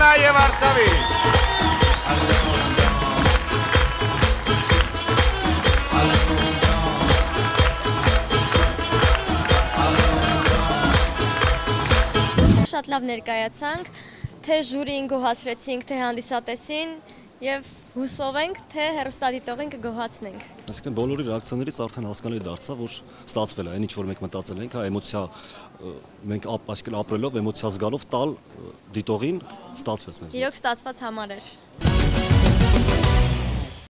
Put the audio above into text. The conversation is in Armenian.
Լիբանա եւ Արցավի։ Շատ լավ ներկայացանք, թե ժյուրիին գոհացրեցինք, թե հանդիսատեսին եւ հուսով ենք, թե հերոստատիտողին կգոհացնենք։ Այսինքն բոլորի ռեակցիաներից արդեն հասկանալի դարձավ, որ ստացվել է այն ինչ որ մենք մտածել ենք, հա էմոցիա մենք այսինքն ապրելով էմոցիա զգալով տալ դիտողին ստացվեց մեզ։ Իրոք ստացված համար էր։